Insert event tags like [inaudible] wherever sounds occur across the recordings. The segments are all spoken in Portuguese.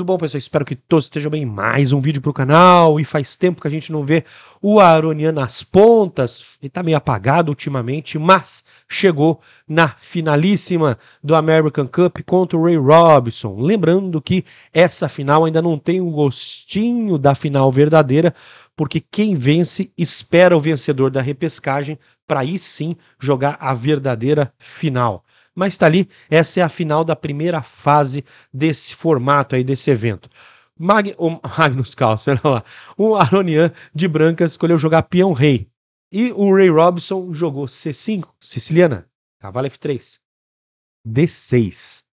Tudo bom, pessoal? Espero que todos estejam bem. Mais um vídeo pro canal. E faz tempo que a gente não vê o Aronian nas pontas. Ele tá meio apagado ultimamente, mas chegou na finalíssima do American Cup contra o Ray Robinson. Lembrando que essa final ainda não tem o gostinho da final verdadeira, porque quem vence espera o vencedor da repescagem para aí sim jogar a verdadeira final mas está ali, essa é a final da primeira fase desse formato aí, desse evento. Mag, o Magnus Carlsen, [laughs] lá, o Aronian de Brancas escolheu jogar peão rei, e o Ray Robson jogou C5, siciliana, cavalo F3, D6.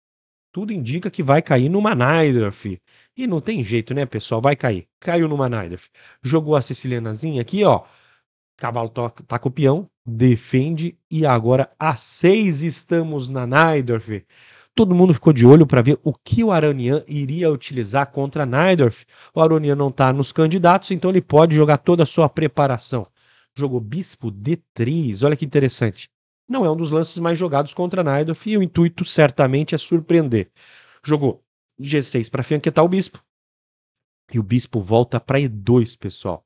Tudo indica que vai cair numa Najdorf. E não tem jeito, né, pessoal? Vai cair. Caiu numa Najdorf. Jogou a sicilianazinha aqui, ó. Cavalo toca, com o peão, defende e agora a 6 estamos na Najdorf. Todo mundo ficou de olho para ver o que o Aronian iria utilizar contra a Najdorf. O Aronian não está nos candidatos, então ele pode jogar toda a sua preparação. Jogou Bispo D3, olha que interessante. Não é um dos lances mais jogados contra a Najdorf e o intuito certamente é surpreender. Jogou G6 para fianquetar o Bispo. E o Bispo volta para E2, pessoal.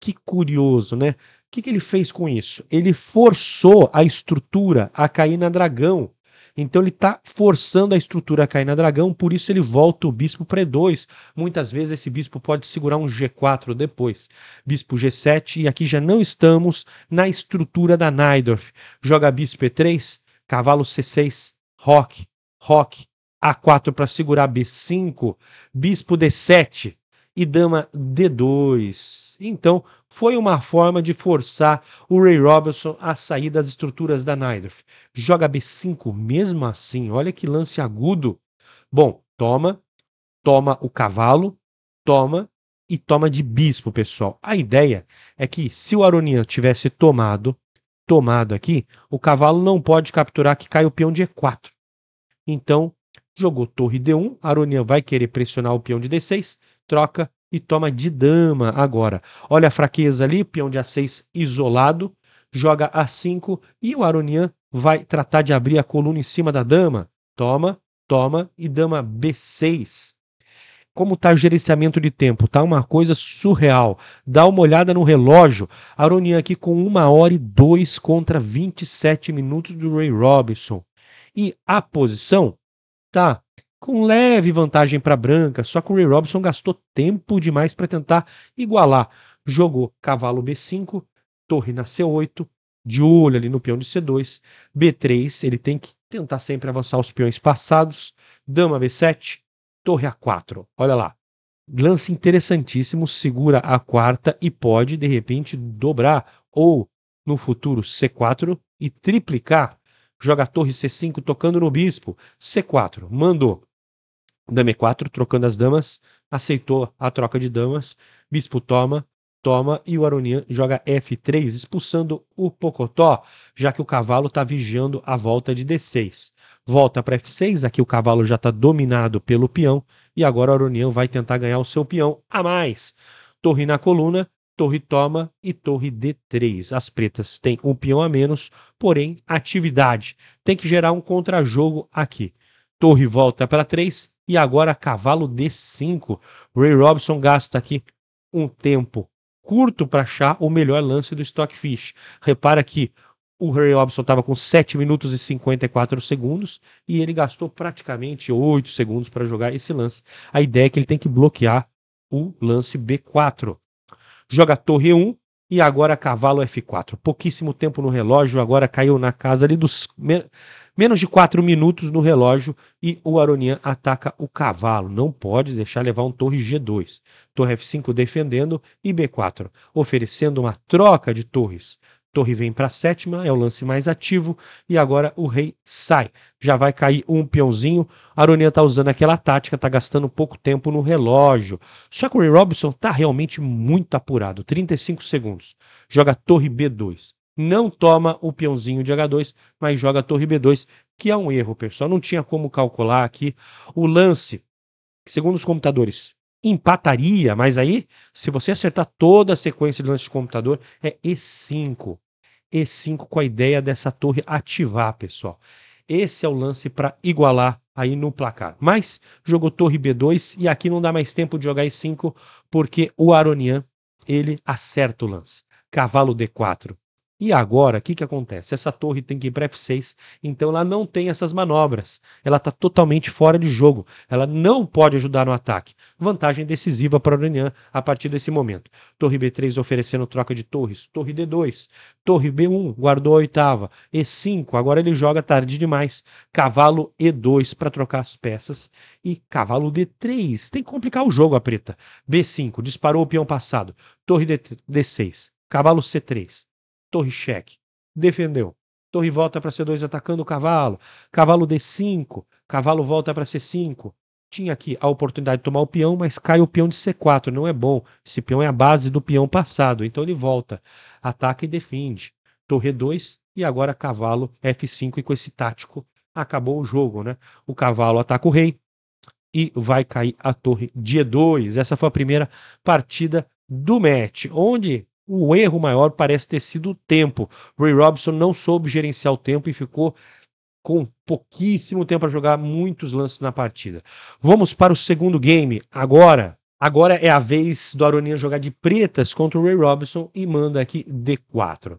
Que curioso, né? O que, que ele fez com isso? Ele forçou a estrutura a cair na dragão. Então ele está forçando a estrutura a cair na dragão, por isso ele volta o bispo para E2. Muitas vezes esse bispo pode segurar um G4 depois. Bispo G7, e aqui já não estamos na estrutura da Najdorf. Joga bispo E3, cavalo C6, roque, roque, A4 para segurar B5, bispo D7 e dama D2. Então, foi uma forma de forçar o Ray Robinson a sair das estruturas da Najdorf. Joga B5 mesmo assim, olha que lance agudo. Bom, toma, toma o cavalo, toma e toma de bispo, pessoal. A ideia é que se o Aronian tivesse tomado, tomado aqui, o cavalo não pode capturar que cai o peão de E4. Então, jogou torre D1, Aronian vai querer pressionar o peão de D6, troca e toma de dama agora. Olha a fraqueza ali, peão de A6 isolado, joga A5 e o Aronian vai tratar de abrir a coluna em cima da dama. Toma, toma e dama B6. Como está o gerenciamento de tempo? Tá uma coisa surreal. Dá uma olhada no relógio. Aronian aqui com 1 hora e 2 contra 27 minutos do Ray Robinson. E a posição tá com leve vantagem para branca, só que o Ray Robson gastou tempo demais para tentar igualar. Jogou cavalo B5, torre na C8, de olho ali no peão de C2, B3, ele tem que tentar sempre avançar os peões passados, dama B7, torre A4. Olha lá. Lance interessantíssimo, segura a quarta e pode de repente dobrar ou no futuro C4 e triplicar. Joga a torre C5 tocando no bispo, C4, mandou. Dama E4, trocando as damas, aceitou a troca de damas, bispo toma, toma e o Aronian joga F3, expulsando o Pocotó, já que o cavalo está vigiando a volta de D6. Volta para F6, aqui o cavalo já está dominado pelo peão, e agora o Aronian vai tentar ganhar o seu peão a mais. Torre na coluna, torre toma e torre D3. As pretas têm um peão a menos, porém atividade. Tem que gerar um contrajogo aqui. Torre volta para 3, e agora cavalo D5. Ray Robson gasta aqui um tempo curto para achar o melhor lance do Stockfish. Repara que o Ray Robson estava com 7 minutos e 54 segundos e ele gastou praticamente 8 segundos para jogar esse lance. A ideia é que ele tem que bloquear o lance B4. Joga torre 1 e agora cavalo F4. Pouquíssimo tempo no relógio, agora caiu na casa ali dos Menos de 4 minutos no relógio e o Aronian ataca o cavalo. Não pode deixar levar um torre G2. Torre F5 defendendo e B4, oferecendo uma troca de torres. Torre vem para a sétima, é o lance mais ativo, e agora o rei sai. Já vai cair um peãozinho. Aronian está usando aquela tática, está gastando pouco tempo no relógio. Só que o Ray Robinson está realmente muito apurado 35 segundos. Joga torre B2 não toma o peãozinho de H2, mas joga a torre B2, que é um erro, pessoal. Não tinha como calcular aqui o lance, que segundo os computadores empataria, mas aí, se você acertar toda a sequência de lance de computador, é E5. E5 com a ideia dessa torre ativar, pessoal. Esse é o lance para igualar aí no placar. Mas jogou torre B2 e aqui não dá mais tempo de jogar E5 porque o Aronian ele acerta o lance. Cavalo D4. E agora, o que, que acontece? Essa torre tem que ir para F6, então ela não tem essas manobras. Ela está totalmente fora de jogo. Ela não pode ajudar no ataque. Vantagem decisiva para o Aronian a partir desse momento. Torre B3 oferecendo troca de torres. Torre D2. Torre B1 guardou a oitava. E5, agora ele joga tarde demais. Cavalo E2 para trocar as peças. E cavalo D3. Tem que complicar o jogo a preta. B5, disparou o peão passado. Torre D6. Cavalo C3 torre cheque. Defendeu. Torre volta para C2 atacando o cavalo. Cavalo D5. Cavalo volta para C5. Tinha aqui a oportunidade de tomar o peão, mas cai o peão de C4. Não é bom. Esse peão é a base do peão passado. Então ele volta. Ataca e defende. Torre 2 e agora cavalo F5. E com esse tático acabou o jogo, né? O cavalo ataca o rei e vai cair a torre de E2. Essa foi a primeira partida do match, onde o erro maior parece ter sido o tempo. Ray Robson não soube gerenciar o tempo e ficou com pouquíssimo tempo para jogar muitos lances na partida. Vamos para o segundo game agora. Agora é a vez do Aroninha jogar de pretas contra o Ray Robson e manda aqui D4.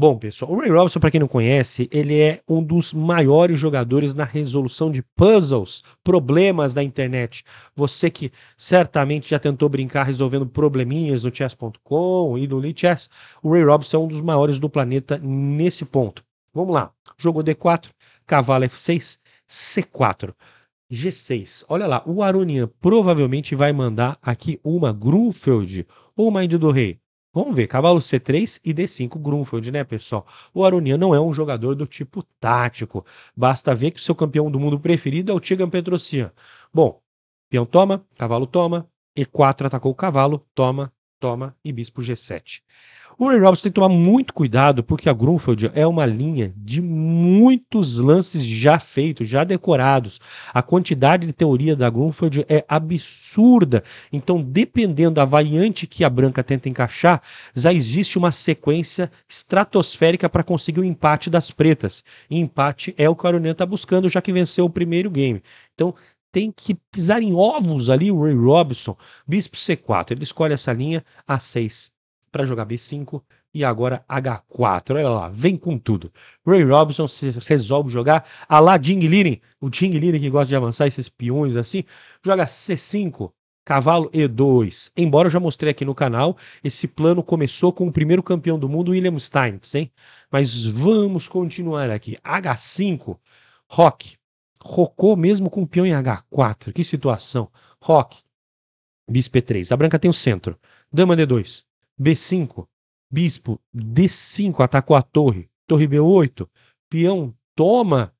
Bom, pessoal, o Ray Robson, para quem não conhece, ele é um dos maiores jogadores na resolução de puzzles, problemas da internet. Você que certamente já tentou brincar resolvendo probleminhas no chess.com e no Lichess, o Ray Robson é um dos maiores do planeta nesse ponto. Vamos lá. Jogou D4, cavalo F6, C4. G6. Olha lá, o Aronian provavelmente vai mandar aqui uma Grunfeld ou uma Índia do Rei. Vamos ver, cavalo C3 e D5 Grunfeld, né, pessoal? O Aronian não é um jogador do tipo tático. Basta ver que o seu campeão do mundo preferido é o Tigran Petrosian. Bom, peão toma, cavalo toma, E4 atacou o cavalo, toma, toma e bispo G7. O Ray Roberts tem que tomar muito cuidado porque a Grunfeld é uma linha de muitos lances já feitos, já decorados. A quantidade de teoria da Grunfeld é absurda. Então, dependendo da variante que a branca tenta encaixar, já existe uma sequência estratosférica para conseguir o empate das pretas. E empate é o que o Aronen está buscando, já que venceu o primeiro game. Então, tem que pisar em ovos ali o Ray Robson. Bispo C4, ele escolhe essa linha A6 para jogar B5 e agora H4. Olha lá, vem com tudo. Ray Robson se, resolve jogar a lá Jing Liren, o Jing Liren que gosta de avançar esses peões assim, joga C5, cavalo E2. Embora eu já mostrei aqui no canal, esse plano começou com o primeiro campeão do mundo, William Steins, hein? Mas vamos continuar aqui. H5, Rock. Rocou mesmo com o peão em H4. Que situação. Rock. Bispo E3. A branca tem o centro. Dama D2. B5, bispo D5, atacou a torre, torre B8, peão toma,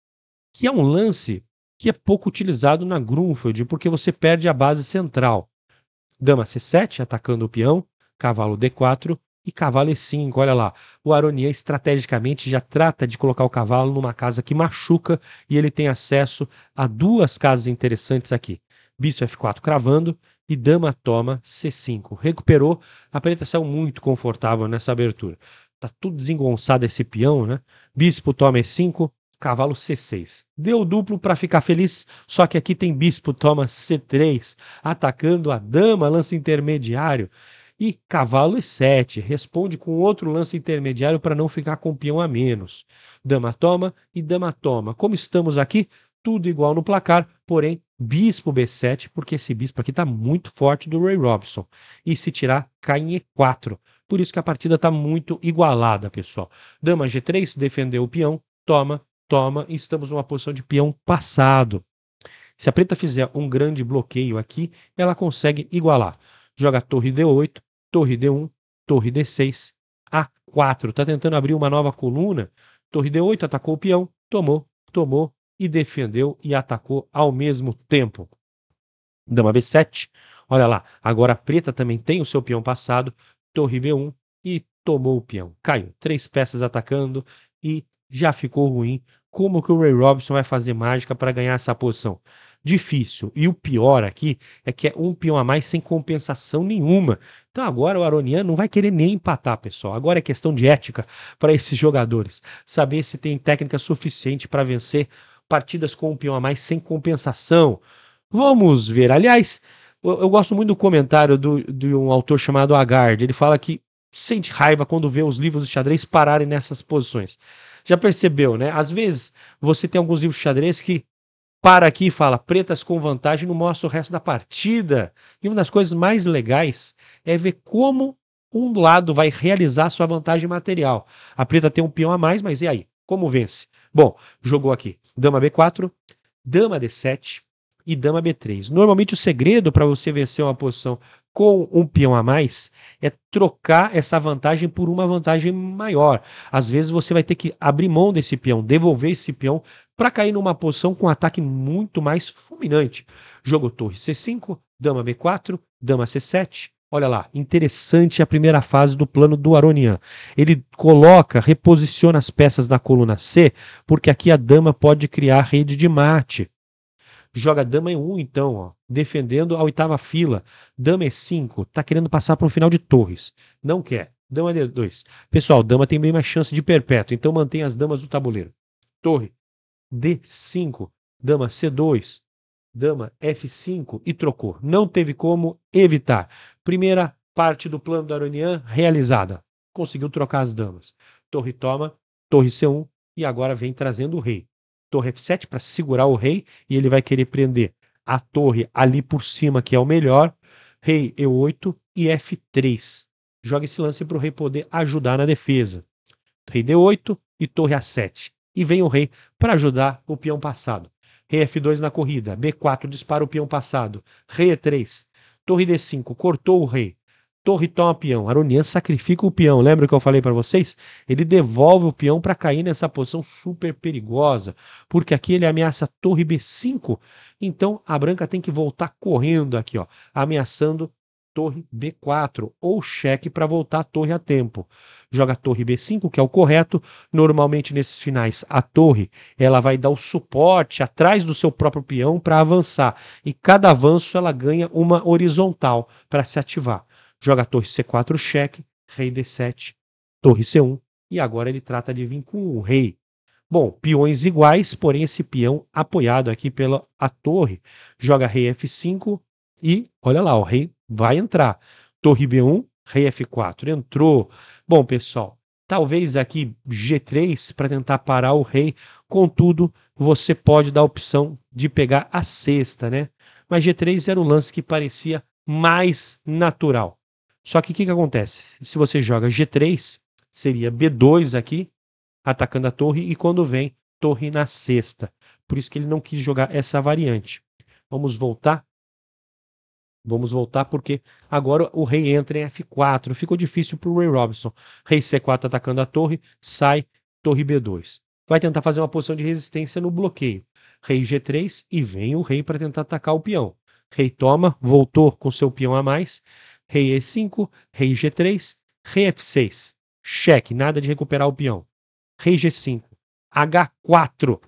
que é um lance que é pouco utilizado na Grunfeld, porque você perde a base central. Dama C7, atacando o peão, cavalo D4 e cavalo E5. Olha lá, o Aronia estrategicamente já trata de colocar o cavalo numa casa que machuca e ele tem acesso a duas casas interessantes aqui. Bispo F4 cravando e dama toma C5. Recuperou, a preta saiu muito confortável nessa abertura. Tá tudo desengonçado esse peão, né? Bispo toma E5, cavalo C6. Deu duplo para ficar feliz, só que aqui tem bispo toma C3, atacando a dama, lance intermediário. E cavalo E7, responde com outro lance intermediário para não ficar com peão a menos. Dama toma e dama toma. Como estamos aqui, tudo igual no placar, porém bispo B7, porque esse bispo aqui está muito forte do Ray Robson. E se tirar, cai em E4. Por isso que a partida está muito igualada, pessoal. Dama G3, defendeu o peão, toma, toma, e estamos numa posição de peão passado. Se a preta fizer um grande bloqueio aqui, ela consegue igualar. Joga torre D8, torre D1, torre D6, A4. Está tentando abrir uma nova coluna. Torre D8, atacou o peão, tomou, tomou, e defendeu e atacou ao mesmo tempo. Dama B7, olha lá, agora a preta também tem o seu peão passado, torre B1 e tomou o peão. Caiu, três peças atacando e já ficou ruim. Como que o Ray Robson vai fazer mágica para ganhar essa posição? difícil. E o pior aqui é que é um peão a mais sem compensação nenhuma. Então agora o Aronian não vai querer nem empatar, pessoal. Agora é questão de ética para [laughs] esses jogadores. Saber se tem técnica suficiente para vencer partidas com um peão a mais sem compensação. Vamos ver. Aliás, eu, eu gosto muito do comentário do, de um autor chamado Agard. Ele fala que sente raiva quando vê os livros de xadrez pararem nessas posições. Já percebeu, né? Às vezes você tem alguns livros de xadrez que para aqui e fala pretas com vantagem não mostra o resto da partida. E uma das coisas mais legais é ver como um lado vai realizar sua vantagem material. A preta tem um peão a mais, mas e aí? Como vence? Bom, jogou aqui dama B4, dama D7 e dama B3. Normalmente o segredo para você vencer uma posição com um peão a mais é trocar essa vantagem por uma vantagem maior. Às vezes você vai ter que abrir mão desse peão, devolver esse peão para cair numa posição com um ataque muito mais fulminante. Jogo torre C5, dama B4, dama C7. Olha lá, interessante a primeira fase do plano do Aronian. Ele coloca, reposiciona as peças na coluna C, porque aqui a dama pode criar rede de mate. Joga dama E1, então, ó, defendendo a oitava fila. Dama E5, tá querendo passar para um final de torres. Não quer. Dama D2. Pessoal, dama tem bem mais chance de perpétuo, então mantém as damas do tabuleiro. Torre D5, dama C2, dama F5 e trocou. Não teve como evitar. Primeira parte do plano da Aronian realizada. Conseguiu trocar as damas. Torre toma, torre C1 e agora vem trazendo o rei torre F7 para segurar o rei e ele vai querer prender a torre ali por cima, que é o melhor. Rei E8 e F3. Joga esse lance para o rei poder ajudar na defesa. Rei D8 e torre A7. E vem o rei para ajudar o peão passado. Rei F2 na corrida. B4 dispara o peão passado. Rei E3. Torre D5 cortou o rei. Torre toma peão. Aronian sacrifica o peão. Lembra que eu falei para vocês? Ele devolve o peão para cair nessa posição super perigosa, porque aqui ele ameaça torre B5. Então a branca tem que voltar correndo aqui, ó, ameaçando torre B4 ou cheque para voltar a torre a tempo. Joga torre B5, que é o correto. Normalmente nesses finais a torre, ela vai dar o suporte atrás do seu próprio peão para avançar, e cada avanço ela ganha uma horizontal para se ativar joga torre C4 cheque, rei D7, torre C1, e agora ele trata de vir com o rei. Bom, peões iguais, porém esse peão apoiado aqui pela a torre, joga rei F5 e olha lá, o rei vai entrar. Torre B1, rei F4, entrou. Bom, pessoal, talvez aqui G3 para tentar parar o rei, contudo, você pode dar a opção de pegar a sexta, né? Mas G3 era o lance que parecia mais natural. Só que o que, que acontece? Se você joga G3, seria B2 aqui, atacando a torre, e quando vem, torre na sexta. Por isso que ele não quis jogar essa variante. Vamos voltar. Vamos voltar porque agora o rei entra em F4. Ficou difícil para o Ray Robinson. Rei C4 atacando a torre, sai torre B2. Vai tentar fazer uma posição de resistência no bloqueio. Rei G3 e vem o rei para tentar atacar o peão. Rei toma, voltou com seu peão a mais rei E5, rei G3, rei F6. Cheque, nada de recuperar o peão. Rei G5, H4,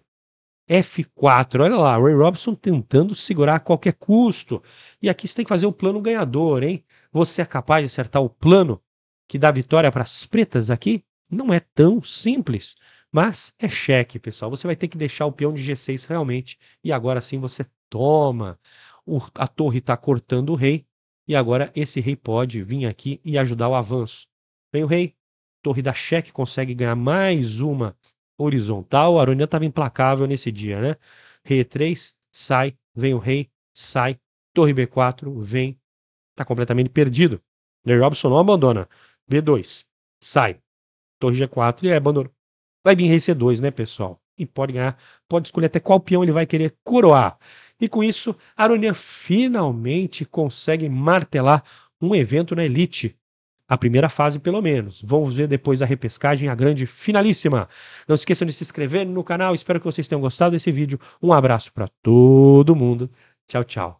F4. Olha lá, Ray Robson tentando segurar a qualquer custo. E aqui você tem que fazer o plano ganhador, hein? Você é capaz de acertar o plano que dá vitória para as pretas aqui? Não é tão simples, mas é cheque, pessoal. Você vai ter que deixar o peão de G6 realmente. E agora sim você toma. O, a torre está cortando o rei. E agora esse rei pode vir aqui e ajudar o avanço. Vem o rei, torre da cheque consegue ganhar mais uma horizontal. A Aronian estava implacável nesse dia, né? Rei E3, sai, vem o rei, sai. Torre B4, vem. Está completamente perdido. Ler Robson não abandona. B2, sai. Torre G4 e abandona. Vai vir rei C2, né, pessoal? E pode ganhar, pode escolher até qual peão ele vai querer coroar. E com isso, Aronian finalmente consegue martelar um evento na Elite. A primeira fase, pelo menos. Vamos ver depois da repescagem a grande finalíssima. Não se esqueçam de se inscrever no canal. Espero que vocês tenham gostado desse vídeo. Um abraço para todo mundo. Tchau, tchau.